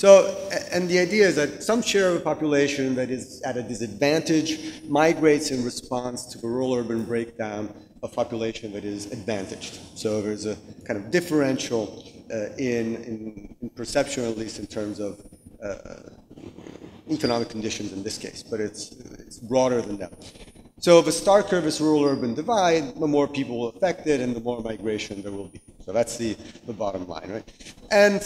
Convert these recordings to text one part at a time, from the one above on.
So, and the idea is that some share of a population that is at a disadvantage migrates in response to a rural-urban breakdown of population that is advantaged. So there's a kind of differential uh, in, in, in, perception, at least in terms of uh, economic conditions in this case, but it's, it's broader than that. So the star curve is rural-urban divide, the more people affected and the more migration there will be. So that's the, the bottom line, right? And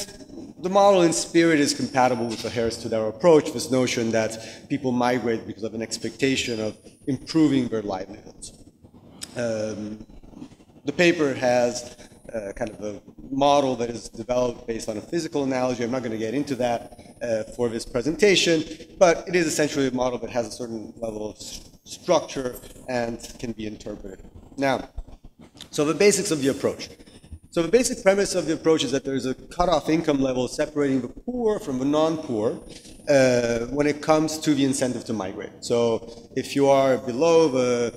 the model in spirit is compatible with the Harris-Todaro approach, this notion that people migrate because of an expectation of improving their livelihoods. Um, the paper has uh, kind of a model that is developed based on a physical analogy. I'm not going to get into that uh, for this presentation, but it is essentially a model that has a certain level of structure and can be interpreted. Now, so the basics of the approach. So the basic premise of the approach is that there's a cutoff income level separating the poor from the non-poor uh, when it comes to the incentive to migrate. So if you are below the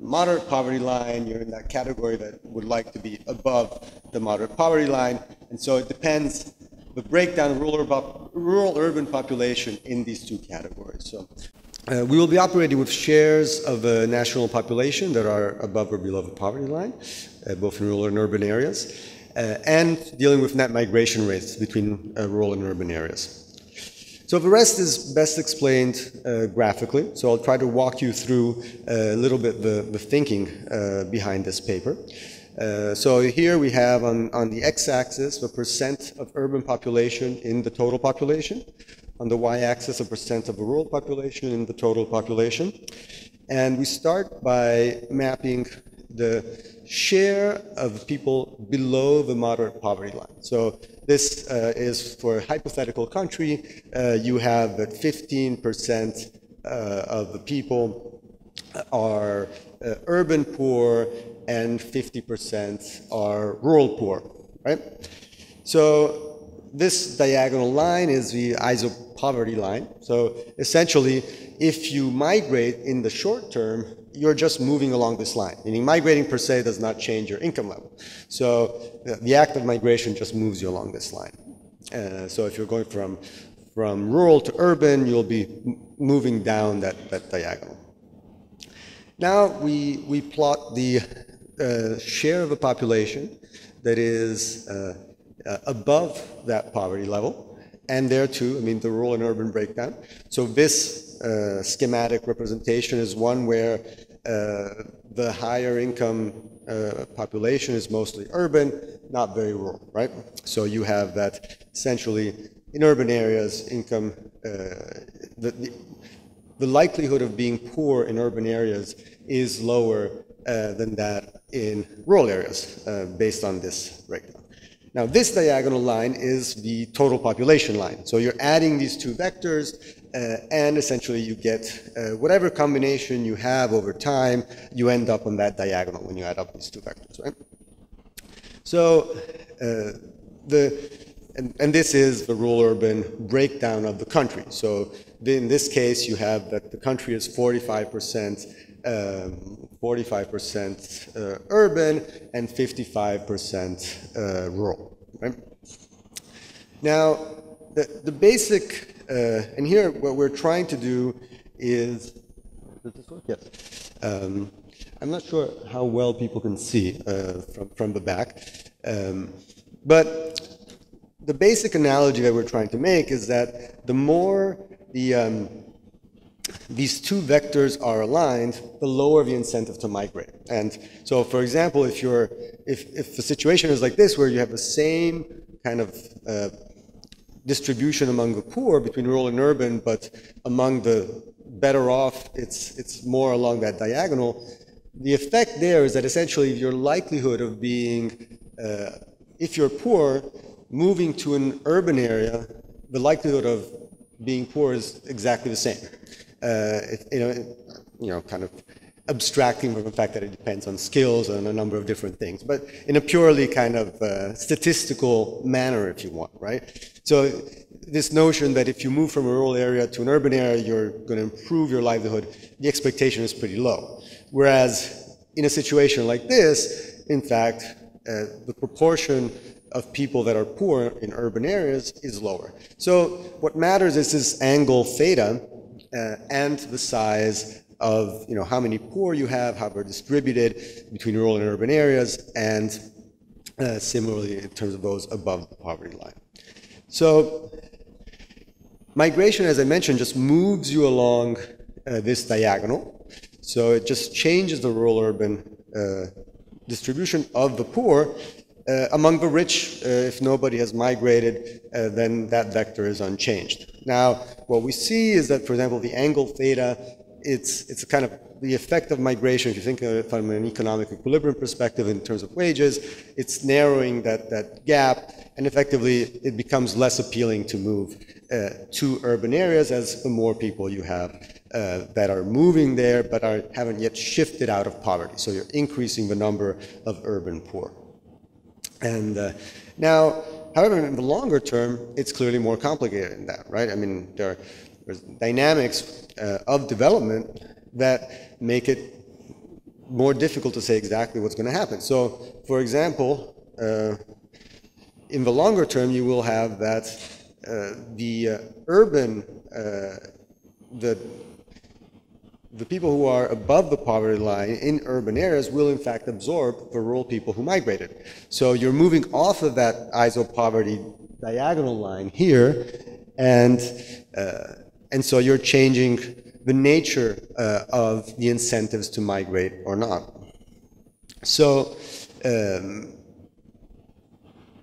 moderate poverty line, you're in that category that would like to be above the moderate poverty line. And so it depends the breakdown of rural, rural urban population in these two categories. So uh, we will be operating with shares of the national population that are above or below the poverty line, both in rural and urban areas, uh, and dealing with net migration rates between uh, rural and urban areas. So the rest is best explained uh, graphically, so I'll try to walk you through a little bit the, the thinking behind this paper. Uh, so here we have on, on the x-axis the percent of urban population in the total population on the y-axis a percent of the rural population in the total population. And we start by mapping the share of people below the moderate poverty line. So this uh, is for a hypothetical country. Uh, you have that 15% uh, of the people are uh, urban poor and 50% are rural poor, right? So this diagonal line is the isopoverty line. So essentially, if you migrate in the short term, you're just moving along this line, meaning migrating per se does not change your income level. So the act of migration just moves you along this line. Uh, so if you're going from, from rural to urban, you'll be moving down that, that diagonal. Now we, we plot the uh, share of a population that is uh, uh, above that poverty level. And there too, I mean, the rural and urban breakdown. So this uh, schematic representation is one where uh, the higher income uh, population is mostly urban, not very rural, right? So you have that essentially in urban areas, income, uh, the, the, the, likelihood of being poor in urban areas is lower uh, than that in rural areas based on this breakdown. Now this diagonal line is the total population line. So you're adding these two vectors uh, and essentially you get uh, whatever combination you have over time, you end up on that diagonal when you add up these two vectors, right? So uh, the, and, and, this is the rural-urban breakdown of the country. So in this case, you have that the country is 45 percent um, 45% uh, urban and 55% uh, rural. Right? Now, the, the basic, uh, and here what we're trying to do is, does this work? Yes. Um, I'm not sure how well people can see uh, from, from the back, um, but the basic analogy that we're trying to make is that the more the um, these two vectors are aligned, the lower the incentive to migrate. And so, for example, if you're, if, if the situation is like this, where you have the same kind of uh, distribution among the poor between rural and urban, but among the better off, it's, it's more along that diagonal. The effect there is that essentially your likelihood of being, uh, if you're poor, moving to an urban area, the likelihood of being poor is exactly the same uh, you know, you know, kind of abstracting from the fact that it depends on skills and a number of different things, but in a purely kind of uh, statistical manner, if you want, right? So this notion that if you move from a rural area to an urban area, you're going to improve your livelihood, the expectation is pretty low. Whereas in a situation like this, in fact, uh, the proportion of people that are poor in urban areas is lower. So what matters is this angle theta uh, and the size of you know how many poor you have, how they're distributed between rural and urban areas, and uh, similarly in terms of those above the poverty line. So migration, as I mentioned, just moves you along uh, this diagonal. So it just changes the rural-urban uh, distribution of the poor. Uh, among the rich, uh, if nobody has migrated, uh, then that vector is unchanged. Now, what we see is that, for example, the angle theta it's, it's kind of the effect of migration, if you think of it from an economic equilibrium perspective in terms of wages, it's narrowing that, that gap, and effectively it becomes less appealing to move uh, to urban areas as the more people you have uh, that are moving there but are, haven't yet shifted out of poverty. So you're increasing the number of urban poor. And uh, now, however, in the longer term, it's clearly more complicated than that, right? I mean, there are there's dynamics uh, of development that make it more difficult to say exactly what's going to happen. So, for example, uh, in the longer term, you will have that uh, the uh, urban, uh, the the people who are above the poverty line in urban areas will in fact absorb the rural people who migrated. So you're moving off of that iso-poverty diagonal line here, and uh, and so you're changing the nature uh, of the incentives to migrate or not. So, um,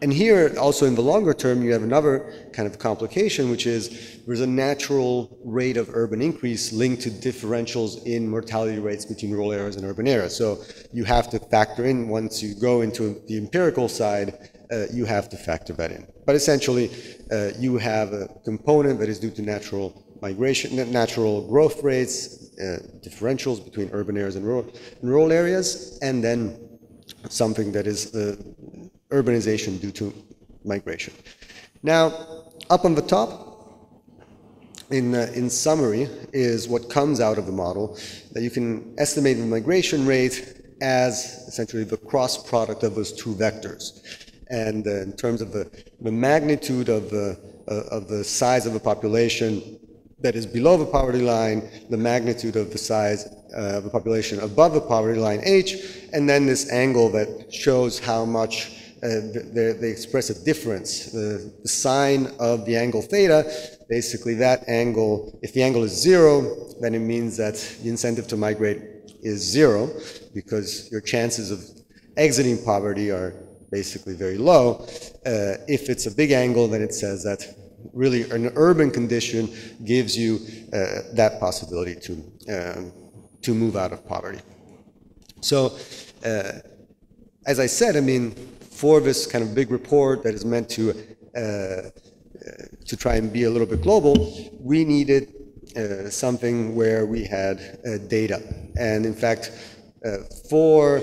and here also in the longer term, you have another kind of complication, which is there's a natural rate of urban increase linked to differentials in mortality rates between rural areas and urban areas. So you have to factor in, once you go into the empirical side, uh, you have to factor that in. But essentially, uh, you have a component that is due to natural migration, natural growth rates, uh, differentials between urban areas and rural, and rural, areas, and then something that is uh, urbanization due to migration. Now, up on the top, in, uh, in summary, is what comes out of the model, that you can estimate the migration rate as essentially the cross product of those two vectors. And uh, in terms of the, the magnitude of the, uh, of the size of the population that is below the poverty line, the magnitude of the size uh, of the population above the poverty line H, and then this angle that shows how much uh, they, they, express a difference. The, the, sine of the angle theta, basically that angle, if the angle is zero, then it means that the incentive to migrate is zero because your chances of exiting poverty are basically very low. Uh, if it's a big angle, then it says that really an urban condition gives you uh, that possibility to, um, to move out of poverty. So, uh, as I said, I mean, for this kind of big report that is meant to, uh, to try and be a little bit global, we needed uh, something where we had uh, data. And in fact, uh, for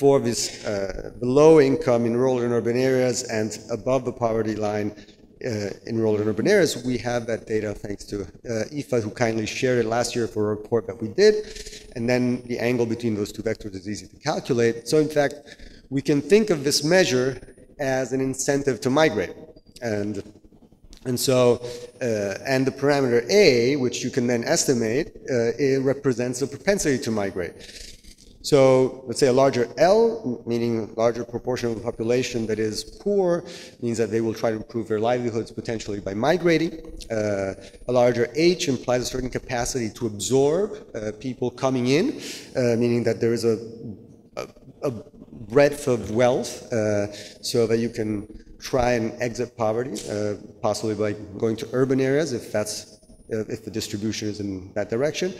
for this uh, below income in rural and urban areas and above the poverty line in rural and urban areas, we have that data thanks to uh, Aoife, who kindly shared it last year for a report that we did. And then the angle between those two vectors is easy to calculate. So in fact, we can think of this measure as an incentive to migrate. And, and so, uh, and the parameter A, which you can then estimate, uh, it represents the propensity to migrate. So let's say a larger L, meaning larger proportion of the population that is poor, means that they will try to improve their livelihoods potentially by migrating. Uh, a larger H implies a certain capacity to absorb uh, people coming in, uh, meaning that there is a, a, a breadth of wealth uh, so that you can try and exit poverty, uh, possibly by going to urban areas if that's uh, if the distribution is in that direction.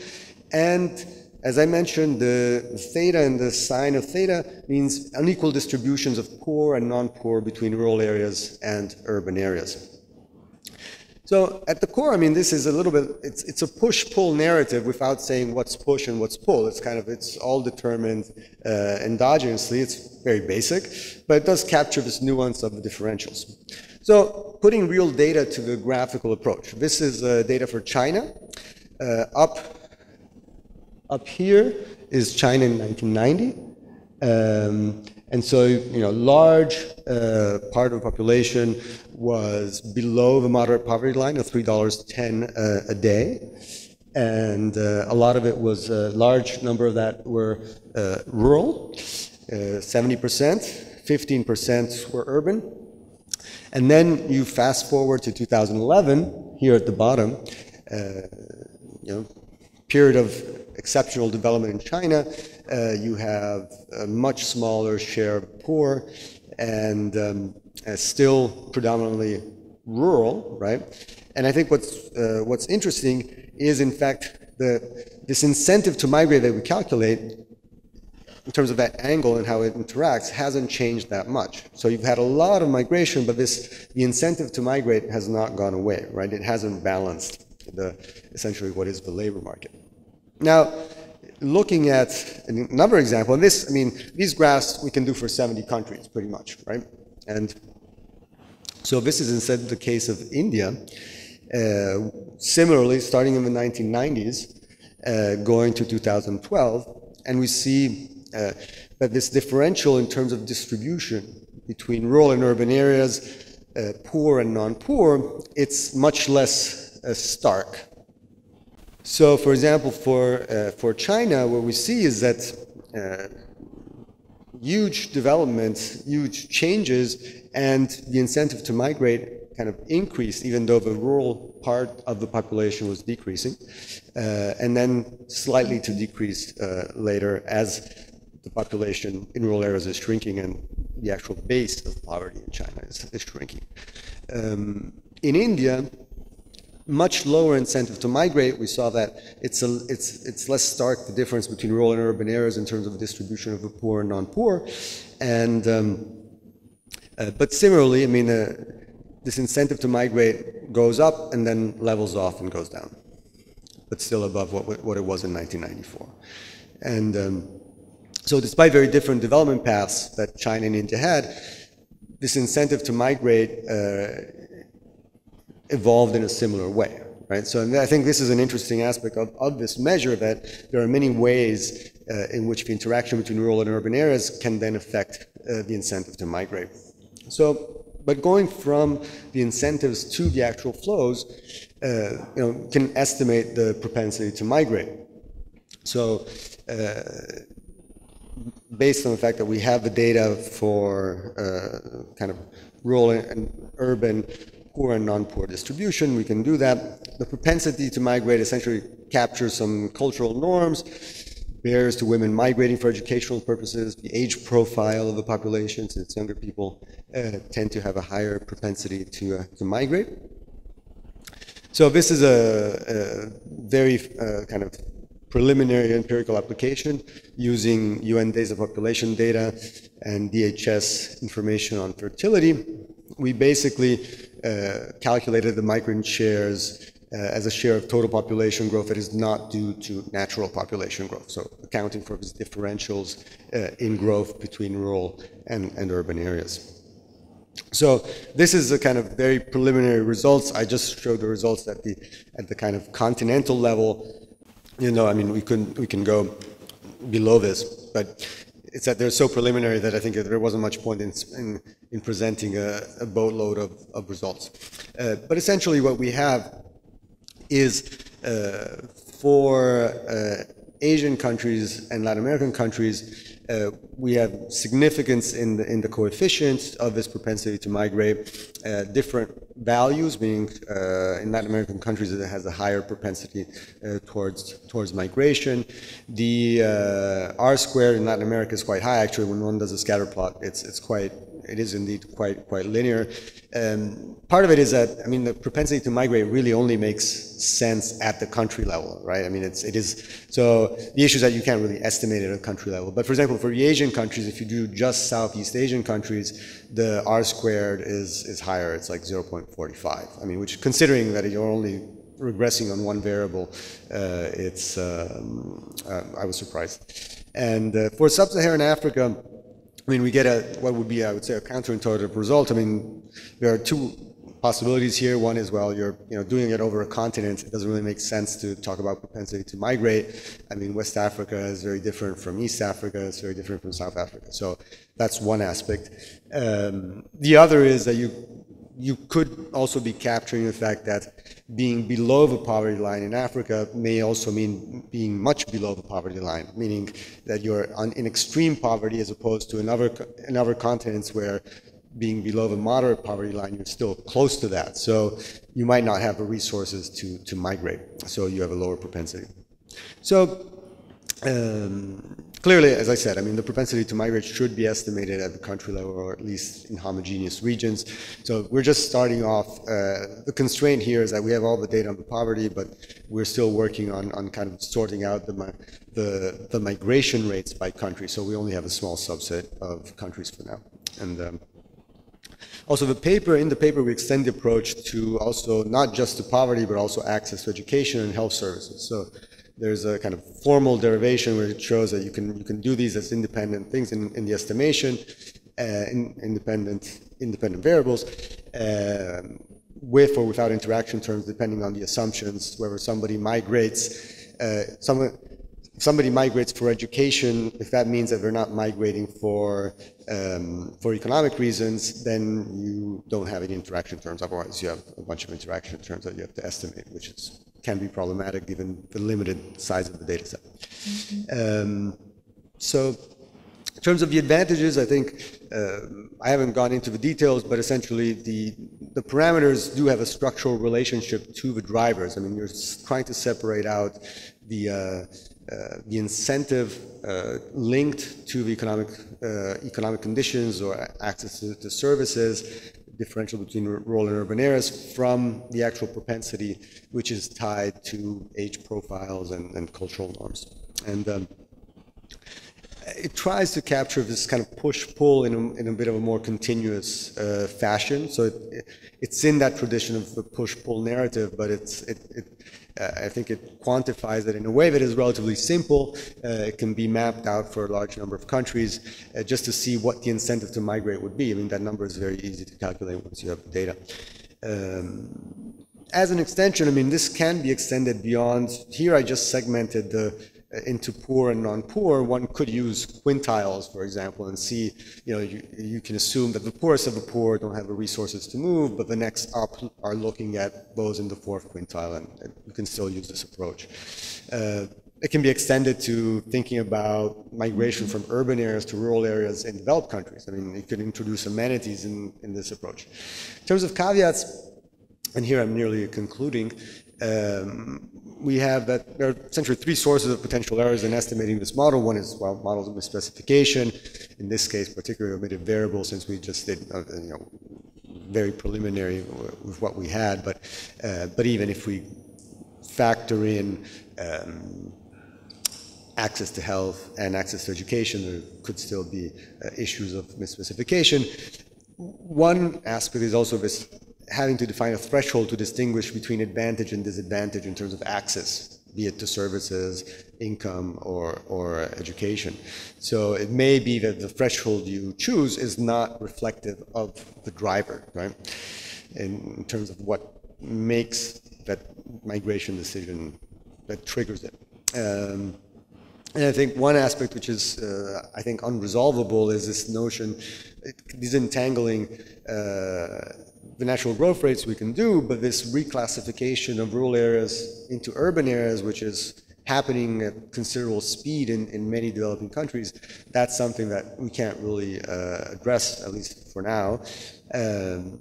And as I mentioned, the theta and the sine of theta means unequal distributions of poor and non-poor between rural areas and urban areas. So at the core, I mean, this is a little bit, it's, it's a push-pull narrative without saying what's push and what's pull. It's kind of, it's all determined uh, endogenously. It's very basic, but it does capture this nuance of the differentials. So putting real data to the graphical approach. This is uh, data for China. Uh, up up here is China in 1990. Um, and so, you know, large uh, part of the population was below the moderate poverty line of $3.10 uh, a day. And uh, a lot of it was, a large number of that were uh, rural, 70%, uh, 15% were urban. And then you fast forward to 2011, here at the bottom, uh, you know, period of exceptional development in China, uh, you have a much smaller share of poor and um, uh, still predominantly rural, right? And I think what's, uh, what's interesting is, in fact, the, this incentive to migrate that we calculate in terms of that angle and how it interacts hasn't changed that much. So you've had a lot of migration, but this the incentive to migrate has not gone away, right? It hasn't balanced the essentially what is the labor market. Now, looking at another example, and this, I mean, these graphs we can do for 70 countries pretty much, right? And so this is instead the case of India. Uh, similarly, starting in the 1990s, uh, going to 2012, and we see uh, that this differential in terms of distribution between rural and urban areas, uh, poor and non-poor, it's much less uh, stark. So, for example, for, uh, for China, what we see is that uh, huge developments, huge changes, and the incentive to migrate kind of increased, even though the rural part of the population was decreasing, uh, and then slightly to decrease uh, later as the population in rural areas is shrinking and the actual base of poverty in China is, is shrinking. Um, in India, much lower incentive to migrate. We saw that it's, a, it's, it's less stark, the difference between rural and urban areas in terms of the distribution of the poor and non-poor. And, um, uh, but similarly, I mean, uh, this incentive to migrate goes up and then levels off and goes down, but still above what, what it was in 1994. And um, so despite very different development paths that China and India had, this incentive to migrate uh, evolved in a similar way. Right? So I think this is an interesting aspect of, of this measure that there are many ways uh, in which the interaction between rural and urban areas can then affect uh, the incentive to migrate. So, but going from the incentives to the actual flows, uh, you know, can estimate the propensity to migrate. So, uh, based on the fact that we have the data for uh, kind of rural and urban poor and non-poor distribution. We can do that. The propensity to migrate essentially captures some cultural norms, barriers to women migrating for educational purposes, the age profile of the population, since younger people uh, tend to have a higher propensity to, uh, to migrate. So this is a, a very uh, kind of preliminary empirical application using UN DESA of population data and DHS information on fertility. We basically uh, calculated the migrant shares uh, as a share of total population growth that is not due to natural population growth. So accounting for these differentials uh, in growth between rural and, and urban areas. So this is a kind of very preliminary results. I just showed the results at the at the kind of continental level. You know, I mean, we we can go below this, but it's that they're so preliminary that I think there wasn't much point in, in, in presenting a, a, boatload of, of results. Uh, but essentially what we have is uh, for uh, Asian countries and Latin American countries, uh, we have significance in the, in the coefficients of this propensity to migrate, uh, different values, meaning uh, in Latin American countries it has a higher propensity uh, towards, towards migration. The uh, R squared in Latin America is quite high, actually, when one does a scatter plot, it's, it's quite, it is indeed quite, quite linear. Um, part of it is that, I mean, the propensity to migrate really only makes sense at the country level, right? I mean, it's, it is, so the issue is that you can't really estimate it at a country level. But for example, for the Asian countries, if you do just Southeast Asian countries, the R squared is, is higher, it's like 0.45. I mean, which considering that you're only regressing on one variable, uh, it's, um, uh, I was surprised. And uh, for Sub-Saharan Africa, I mean, we get a, what would be, I would say, a counterintuitive result. I mean, there are two possibilities here. One is, well, you're you know, doing it over a continent. It doesn't really make sense to talk about propensity to migrate. I mean, West Africa is very different from East Africa. It's very different from South Africa. So that's one aspect. Um, the other is that you you could also be capturing the fact that being below the poverty line in Africa may also mean being much below the poverty line, meaning that you're on, in extreme poverty as opposed to in other, in other continents where being below the moderate poverty line, you're still close to that. So you might not have the resources to, to migrate. So you have a lower propensity. So um, clearly, as I said, I mean, the propensity to migrate should be estimated at the country level or at least in homogeneous regions. So we're just starting off. Uh, the constraint here is that we have all the data on the poverty, but we're still working on, on kind of sorting out the, the, the migration rates by country. So we only have a small subset of countries for now. And um, also, the paper, in the paper, we extend the approach to also not just to poverty, but also access to education and health services. So there's a kind of formal derivation where it shows that you can, you can do these as independent things in, in the estimation, uh, in, independent, independent variables, uh, with or without interaction terms, depending on the assumptions, whether somebody migrates, uh, someone, somebody migrates for education, if that means that they're not migrating for um, for economic reasons, then you don't have any interaction terms. Otherwise, you have a bunch of interaction terms that you have to estimate, which is, can be problematic given the limited size of the data set. Mm-hmm. Um, so, in terms of the advantages, I think uh, I haven't gone into the details, but essentially the, the parameters do have a structural relationship to the drivers. I mean, you're trying to separate out the uh, uh, the incentive uh, linked to the economic uh, economic conditions or access to, to, services, differential between rural and urban areas from the actual propensity, which is tied to age profiles and, and cultural norms. And um, it tries to capture this kind of push-pull in, in, a bit of a more continuous uh, fashion. So it, it's in that tradition of the push-pull narrative, but it's, it, it uh, I think it quantifies it in a way that is relatively simple. Uh, it can be mapped out for a large number of countries uh, just to see what the incentive to migrate would be. I mean, that number is very easy to calculate once you have the data. Um, as an extension, I mean, this can be extended beyond. Here, I just segmented the into poor and non-poor, one could use quintiles, for example, and see, you know, you, you, can assume that the poorest of the poor don't have the resources to move, but the next up are looking at those in the fourth quintile, and, and you can still use this approach. Uh, it can be extended to thinking about migration from urban areas to rural areas in developed countries. I mean, you could introduce amenities in, in this approach. In terms of caveats, and here I'm nearly concluding, um, we have that there are essentially three sources of potential errors in estimating this model. One is, well, models of misspecification, in this case, particularly omitted variables, since we just did, uh, you know, very preliminary with what we had. But, uh, but even if we factor in um, access to health and access to education, there could still be uh, issues of misspecification. One aspect is also this having to define a threshold to distinguish between advantage and disadvantage in terms of access, be it to services, income, or, or education. So it may be that the threshold you choose is not reflective of the driver, right? In, in terms of what makes that migration decision that triggers it. Um, and I think one aspect which is, uh, I think, unresolvable is this notion, disentangling uh, the natural growth rates we can do, but this reclassification of rural areas into urban areas, which is happening at considerable speed in, in many developing countries, that's something that we can't really uh, address, at least for now. Um,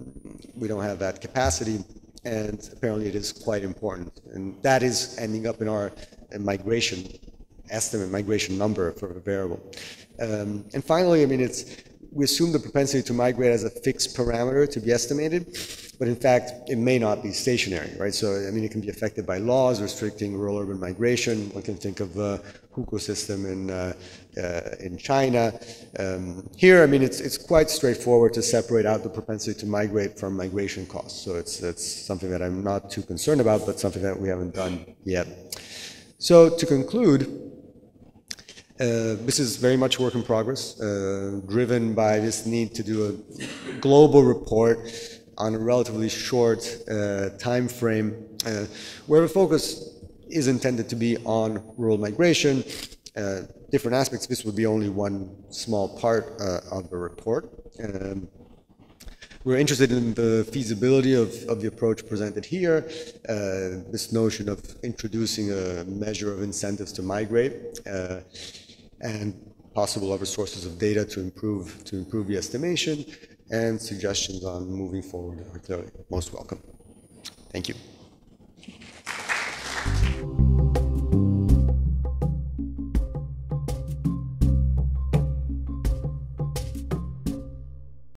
we don't have that capacity, and apparently it is quite important. And that is ending up in our migration estimate, migration number for a variable. Um, and finally, I mean, it's we assume the propensity to migrate as a fixed parameter to be estimated, but in fact, it may not be stationary, right? So, I mean, it can be affected by laws restricting rural-urban migration. One can think of the hukou system in, uh, uh, in China. Um, here, I mean, it's, it's quite straightforward to separate out the propensity to migrate from migration costs. So it's, it's something that I'm not too concerned about, but something that we haven't done yet. So to conclude, this is very much work in progress, uh, driven by this need to do a global report on a relatively short uh, time frame, uh, where the focus is intended to be on rural migration. Uh, different aspects. This would be only one small part uh, of the report. Um, we're interested in the feasibility of, of the approach presented here, uh, this notion of introducing a measure of incentives to migrate, uh, and possible other sources of data to improve to improve the estimation, and suggestions on moving forward are clearly most welcome. Thank you.